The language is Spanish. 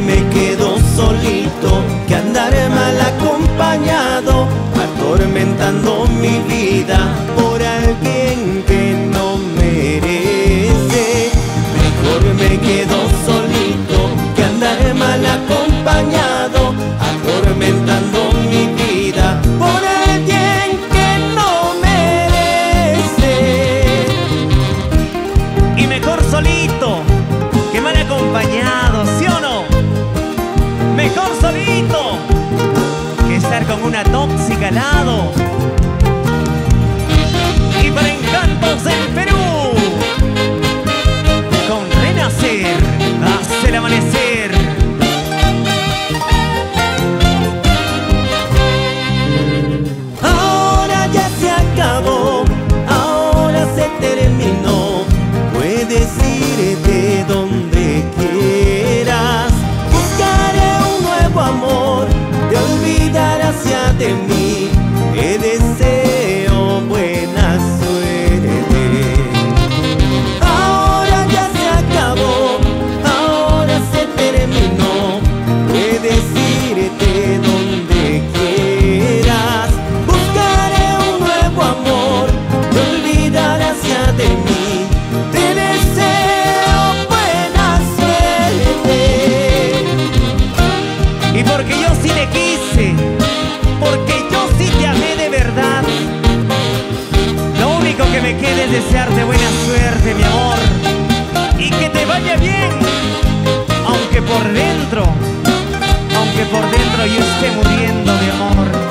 me quedo solito que andar mal acompañado atormentando mi vida por alguien que no merece. Mejor me quedo solito que andar mal acompañado atormentando mi vida por alguien que no merece. Y mejor solito que mal acompañado. Մեքան սալին de mí, te deseo buena suerte. Ahora ya se acabó, ahora se terminó, puedes irte donde quieras. Buscaré un nuevo amor, te olvidarás ya de mí, te deseo buena suerte. Y porque yo sí te quiero. por dentro yo esté muriendo de amor.